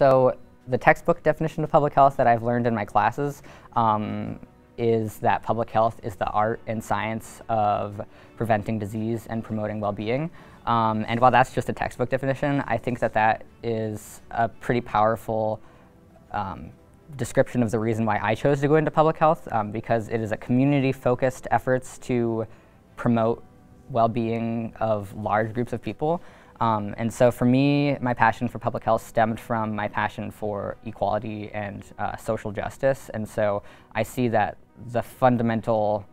So the textbook definition of public health that I've learned in my classes um, is that public health is the art and science of preventing disease and promoting well-being. Um, and while that's just a textbook definition, I think that that is a pretty powerful um, description of the reason why I chose to go into public health, um, because it is a community-focused efforts to promote well-being of large groups of people. Um, and so for me, my passion for public health stemmed from my passion for equality and uh, social justice. And so I see that the fundamental,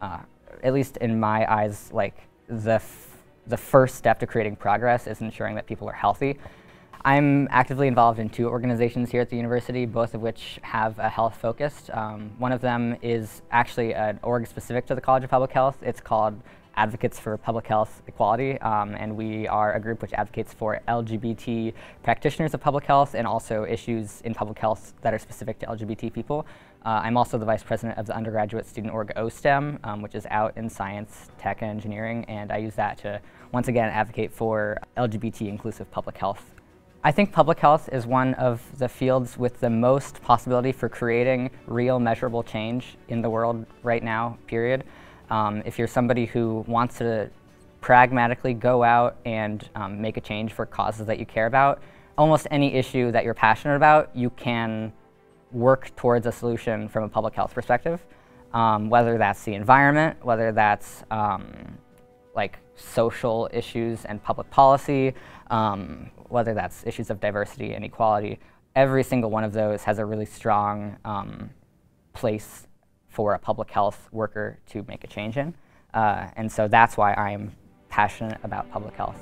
uh, at least in my eyes, like the, the first step to creating progress is ensuring that people are healthy. I'm actively involved in two organizations here at the university, both of which have a health focus. Um, one of them is actually an org specific to the College of Public Health. It's called Advocates for Public Health Equality, um, and we are a group which advocates for LGBT practitioners of public health and also issues in public health that are specific to LGBT people. Uh, I'm also the vice president of the undergraduate student org OSTEM, um, which is out in science, tech, and engineering, and I use that to once again advocate for LGBT inclusive public health. I think public health is one of the fields with the most possibility for creating real measurable change in the world right now, period. Um, if you're somebody who wants to pragmatically go out and um, make a change for causes that you care about, almost any issue that you're passionate about, you can work towards a solution from a public health perspective. Um, whether that's the environment, whether that's um, like social issues and public policy, um, whether that's issues of diversity and equality, every single one of those has a really strong um, place for a public health worker to make a change in. Uh, and so that's why I'm passionate about public health.